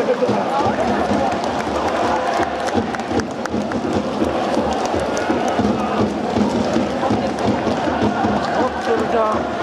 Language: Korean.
어, 자